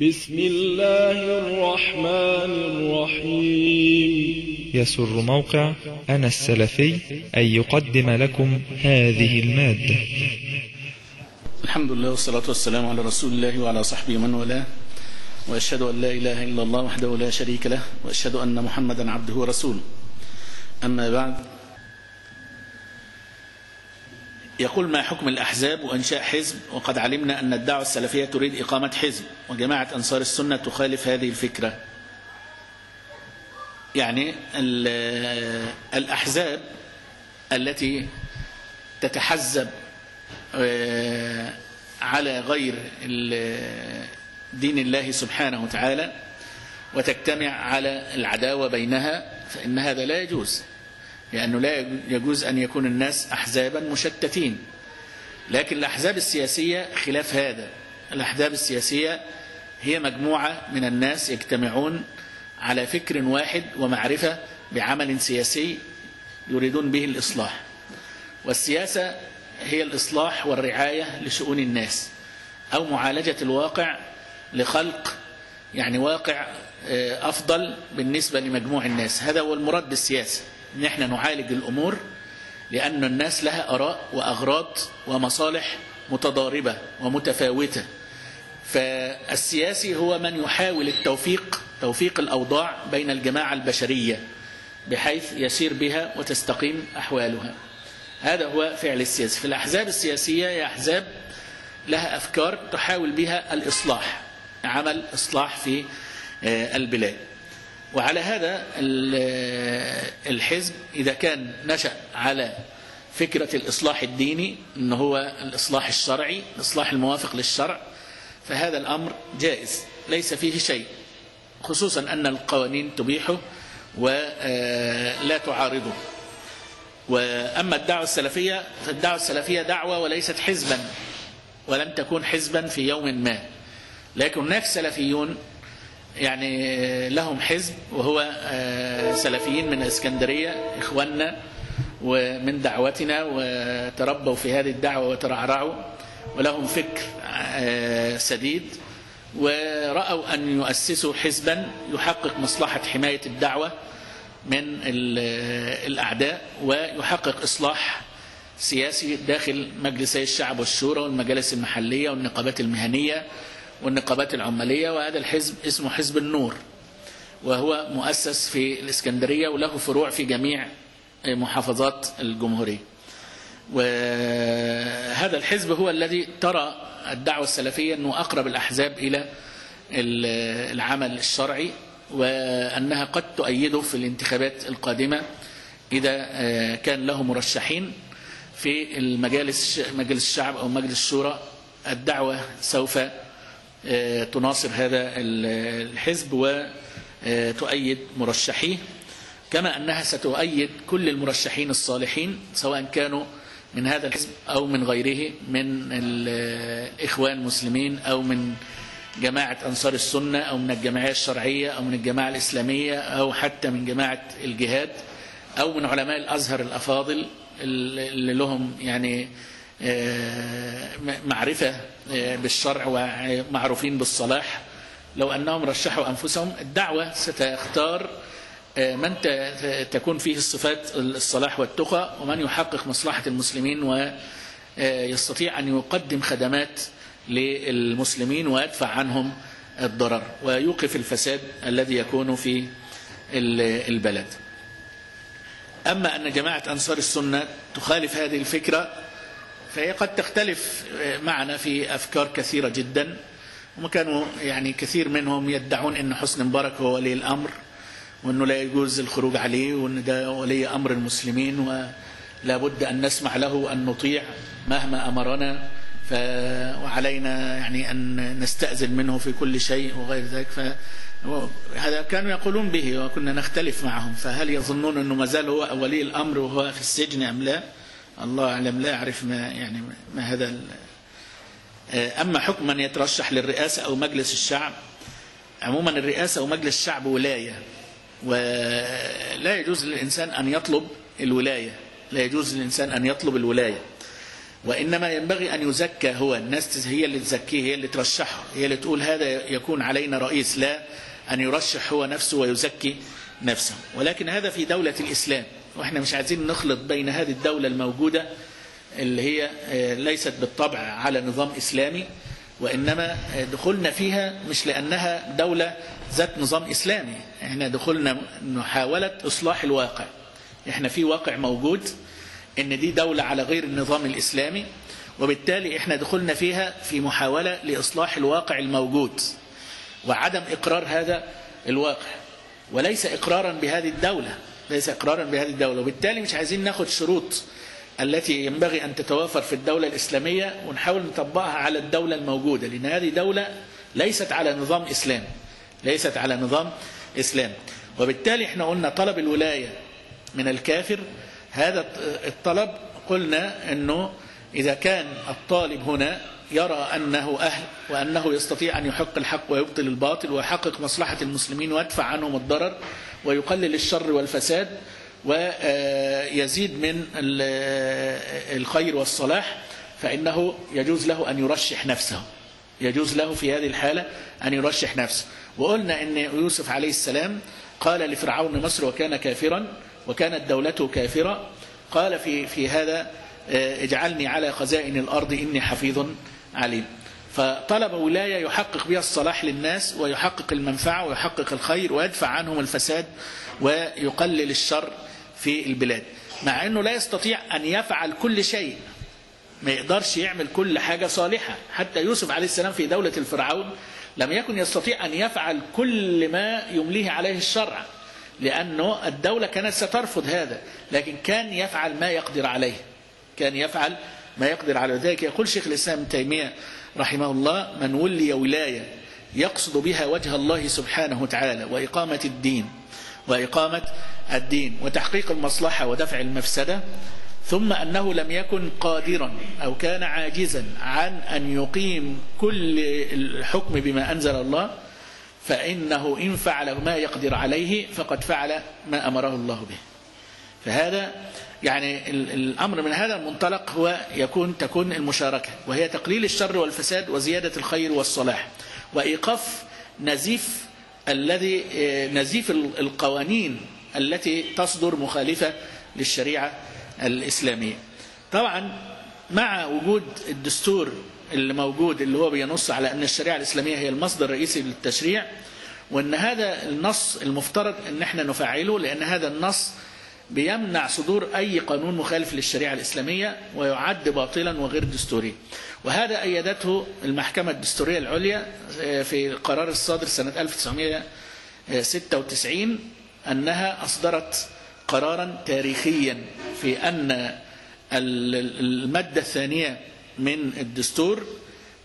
بسم الله الرحمن الرحيم. يسر موقع أنا السلفي أن يقدم لكم هذه المادة. الحمد لله والصلاة والسلام على رسول الله وعلى صحبه من والاه. وأشهد أن لا إله إلا الله وحده لا شريك له وأشهد أن محمدا عبده ورسوله. أما بعد يقول ما حكم الأحزاب وإنشاء حزب وقد علمنا أن الدعوة السلفية تريد إقامة حزب وجماعة أنصار السنة تخالف هذه الفكرة. يعني الأحزاب التي تتحزب على غير دين الله سبحانه وتعالى وتجتمع على العداوة بينها فإن هذا لا يجوز. لأنه لا يجوز أن يكون الناس أحزابا مشتتين. لكن الأحزاب السياسية خلاف هذا. الأحزاب السياسية هي مجموعة من الناس يجتمعون على فكر واحد ومعرفة بعمل سياسي يريدون به الإصلاح. والسياسة هي الإصلاح والرعاية لشؤون الناس أو معالجة الواقع لخلق يعني واقع أفضل بالنسبة لمجموع الناس. هذا هو المراد بالسياسة. إن إحنا نعالج الأمور لأن الناس لها آراء وأغراض ومصالح متضاربة ومتفاوتة. فالسياسي هو من يحاول التوفيق توفيق الأوضاع بين الجماعة البشرية بحيث يسير بها وتستقيم أحوالها. هذا هو فعل السياسي. في الأحزاب السياسية هي أحزاب لها أفكار تحاول بها الإصلاح عمل إصلاح في البلاد. وعلى هذا الحزب إذا كان نشأ على فكرة الإصلاح الديني أنه هو الإصلاح الشرعي الإصلاح الموافق للشرع فهذا الأمر جائز ليس فيه شيء خصوصا أن القوانين تبيحه ولا تعارضه. وأما الدعوة السلفية فالدعوة السلفية دعوة وليست حزبا ولن تكون حزبا في يوم ما. لكن هناك سلفيون يعني لهم حزب وهو سلفيين من الإسكندرية إخواننا ومن دعوتنا وتربوا في هذه الدعوة وترعرعوا ولهم فكر سديد ورأوا أن يؤسسوا حزبا يحقق مصلحة حماية الدعوة من الأعداء ويحقق إصلاح سياسي داخل مجلسي الشعب والشورى والمجالس المحلية والنقابات المهنية والنقابات العمالية وهذا الحزب اسمه حزب النور وهو مؤسس في الإسكندرية وله فروع في جميع محافظات الجمهورية. وهذا الحزب هو الذي ترى الدعوة السلفية أنه أقرب الأحزاب إلى العمل الشرعي وأنها قد تؤيده في الانتخابات القادمة إذا كان له مرشحين في المجالس مجلس الشعب أو مجلس الشورى. الدعوة سوف تناصر هذا الحزب وتؤيد مرشحيه كما أنها ستؤيد كل المرشحين الصالحين سواء كانوا من هذا الحزب أو من غيره من الإخوان المسلمين أو من جماعة أنصار السنة أو من الجمعية الشرعية أو من الجماعة الإسلامية أو حتى من جماعة الجهاد أو من علماء الأزهر الأفاضل اللي لهم يعني معرفة بالشرع ومعروفين بالصلاح. لو أنهم رشحوا أنفسهم الدعوة ستختار من تكون فيه الصفات الصلاح والتقى ومن يحقق مصلحة المسلمين ويستطيع أن يقدم خدمات للمسلمين ويدفع عنهم الضرر ويوقف الفساد الذي يكون في البلد. أما أن جماعة أنصار السنة تخالف هذه الفكرة فهي قد تختلف معنا في أفكار كثيرة جدا وكانوا يعني كثير منهم يدعون أن حسن مبارك هو ولي الأمر وأنه لا يجوز الخروج عليه وأن ده ولي أمر المسلمين ولا بد أن نسمع له وأن نطيع مهما أمرنا ف وعلينا يعني أن نستأذن منه في كل شيء وغير ذلك ف هذا كانوا يقولون به وكنا نختلف معهم فهل يظنون أنه ما زال هو ولي الأمر وهو في السجن أم لا؟ الله أعلم لا أعرف ما يعني ما هذا أما حكم من يترشح للرئاسة أو مجلس الشعب عموما الرئاسة ومجلس الشعب ولاية ولا يجوز للإنسان أن يطلب الولاية لا يجوز للإنسان أن يطلب الولاية وإنما ينبغي أن يزكى هو الناس هي اللي تزكيه هي اللي ترشحه هي اللي تقول هذا يكون علينا رئيس لا أن يرشح هو نفسه ويزكي نفسه ولكن هذا في دولة الإسلام. وإحنا مش عايزين نخلط بين هذه الدولة الموجودة اللي هي ليست بالطبع على نظام إسلامي وإنما دخلنا فيها مش لأنها دولة ذات نظام إسلامي. إحنا دخلنا محاولة إصلاح الواقع. إحنا في واقع موجود إن دي دولة على غير النظام الإسلامي وبالتالي إحنا دخلنا فيها في محاولة لإصلاح الواقع الموجود وعدم إقرار هذا الواقع. وليس إقرارا بهذه الدولة. ليس إقرارا بهذه الدولة وبالتالي مش عايزين ناخد شروط التي ينبغي أن تتوافر في الدولة الإسلامية ونحاول نطبقها على الدولة الموجودة لأن هذه دولة ليست على نظام إسلام ليست على نظام إسلام. وبالتالي إحنا قلنا طلب الولاية من الكافر هذا الطلب قلنا أنه إذا كان الطالب هنا يرى أنه أهل وأنه يستطيع أن يحق الحق ويبطل الباطل ويحقق مصلحة المسلمين ويدفع عنهم الضرر ويقلل الشر والفساد ويزيد من الخير والصلاح فإنه يجوز له أن يرشح نفسه. يجوز له في هذه الحالة أن يرشح نفسه. وقلنا أن يوسف عليه السلام قال لفرعون مصر وكان كافرا وكانت دولته كافرة. قال في, في هذا اجعلني على خزائن الأرض إني حفيظ عليم. فطلب ولاية يحقق بها الصلاح للناس ويحقق المنفعة ويحقق الخير ويدفع عنهم الفساد ويقلل الشر في البلاد. مع أنه لا يستطيع أن يفعل كل شيء ما يقدرش يعمل كل حاجة صالحة. حتى يوسف عليه السلام في دولة الفرعون لم يكن يستطيع أن يفعل كل ما يمليه عليه الشرع لأنه الدولة كانت سترفض هذا لكن كان يفعل ما يقدر عليه. كان يفعل ما يقدر على ذلك. يقول شيخ الإسلام تيمية رحمه الله من ولي ولاية يقصد بها وجه الله سبحانه وتعالى وإقامة الدين وإقامة الدين وتحقيق المصلحة ودفع المفسدة ثم أنه لم يكن قادرا أو كان عاجزا عن أن يقيم كل الحكم بما أنزل الله فإنه إن فعل ما يقدر عليه فقد فعل ما أمره الله به. فهذا يعني الأمر من هذا المنطلق هو يكون تكون المشاركة وهي تقليل الشر والفساد وزيادة الخير والصلاح. وإيقاف نزيف الذي نزيف القوانين التي تصدر مخالفة للشريعة الإسلامية. طبعا مع وجود الدستور اللي موجود اللي هو بينص على أن الشريعة الإسلامية هي المصدر الرئيسي للتشريع وأن هذا النص المفترض أن إحنا نفعله لأن هذا النص بيمنع صدور أي قانون مخالف للشريعة الإسلامية ويعد باطلا وغير دستوري. وهذا أيدته المحكمة الدستورية العليا في القرار الصادر سنة 1996 أنها أصدرت قرارا تاريخيا في أن المادة الثانية من الدستور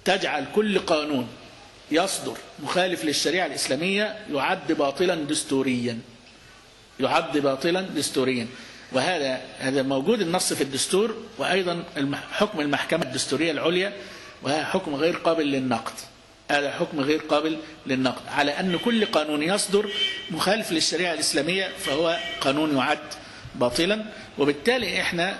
تجعل كل قانون يصدر مخالف للشريعة الإسلامية يعد باطلا دستوريا. يعد باطلا دستوريا. وهذا هذا موجود النص في الدستور وأيضا حكم المحكمة الدستورية العليا وهذا حكم غير قابل للنقد. هذا حكم غير قابل للنقد. على أن كل قانون يصدر مخالف للشريعة الإسلامية فهو قانون يعد باطلا. وبالتالي إحنا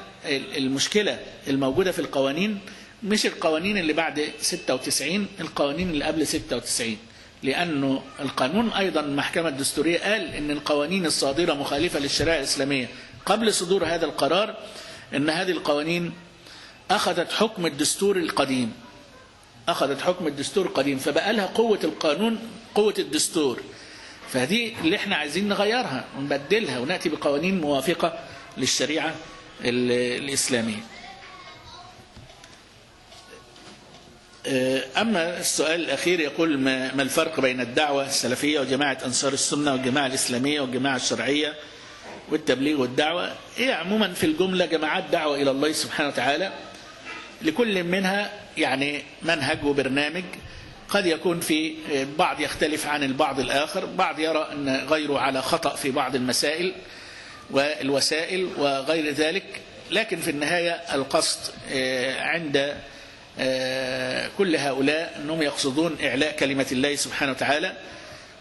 المشكلة الموجودة في القوانين مش القوانين اللي بعد 96 القوانين اللي قبل 96 لأنه القانون أيضا المحكمة الدستورية قال أن القوانين الصادرة مخالفة للشريعة الإسلامية. قبل صدور هذا القرار أن هذه القوانين أخذت حكم الدستور القديم. أخذت حكم الدستور القديم فبقى لها قوة القانون قوة الدستور. فهذه اللي إحنا عايزين نغيرها ونبدلها ونأتي بقوانين موافقة للشريعة الإسلامية. أما السؤال الأخير يقول ما الفرق بين الدعوة السلفية وجماعة أنصار السنة والجماعة الإسلامية والجماعة الشرعية والتبليغ والدعوة؟ هي عموما في الجملة جماعات دعوة إلى الله سبحانه وتعالى. لكل منها يعني منهج وبرنامج. قد يكون في بعض يختلف عن البعض الآخر. بعض يرى أن غيره على خطأ في بعض المسائل والوسائل وغير ذلك. لكن في النهاية القصد عند كل هؤلاء أنهم يقصدون إعلاء كلمة الله سبحانه وتعالى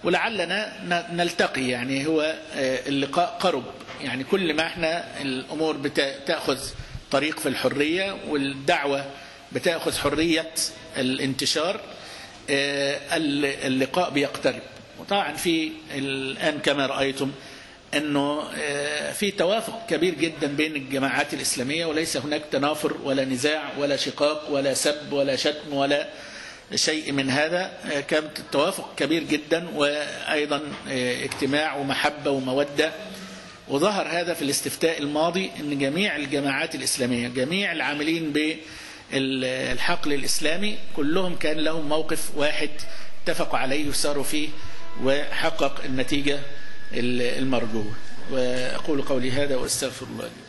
ولعلنا نلتقي. يعني هو اللقاء قرب. يعني كل ما إحنا الأمور بتأخذ طريق في الحرية والدعوة بتأخذ حرية الانتشار اللقاء بيقترب. وطبعا في الآن كما رأيتم أنه في توافق كبير جدا بين الجماعات الإسلامية وليس هناك تنافر ولا نزاع ولا شقاق ولا سب ولا شتم ولا شيء من هذا. كان التوافق كبير جدا وأيضا اجتماع ومحبة ومودة. وظهر هذا في الاستفتاء الماضي أن جميع الجماعات الإسلامية جميع العاملين بالحقل الإسلامي كلهم كان لهم موقف واحد اتفقوا عليه وساروا فيه وحقق النتيجة المرجوة وأقول قولي هذا وأستغفر الله لي.